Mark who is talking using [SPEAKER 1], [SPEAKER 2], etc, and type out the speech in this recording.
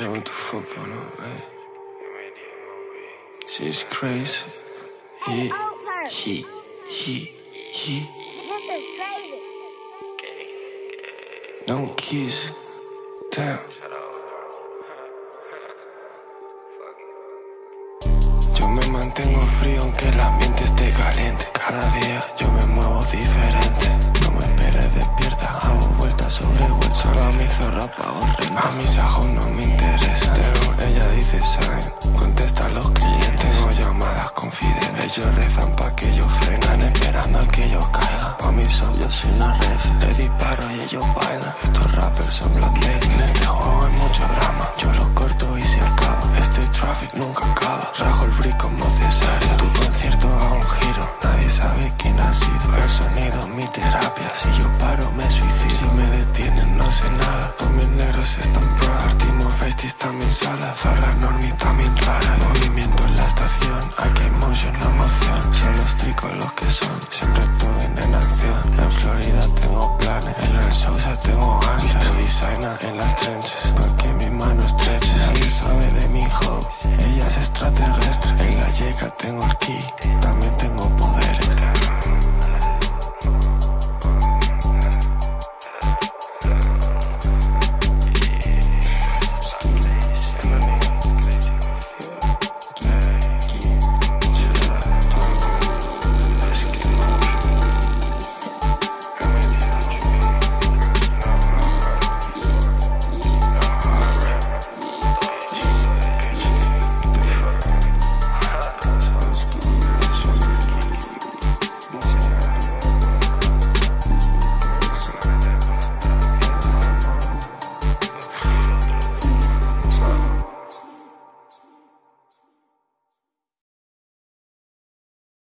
[SPEAKER 1] Yeah, what the fuck, bro? No, hey. She's crazy. He, he, he, he. Don't kiss. Yo me mantengo frío aunque el ambiente ellos bailan. Estos rappers son black men. En este juego hay mucho drama. Yo lo corto y se acaba. Este traffic nunca acaba. Rajo el brick como cesárea. Tu concierto a un giro. Nadie sabe quién ha sido. El sonido, mi terapia. Si yo tengo ganas. Visto en las trenches, pa' que mi mano estreche. Nadie sabe de mi hobby, ella es extraterrestre. En la yeca tengo el key, también tengo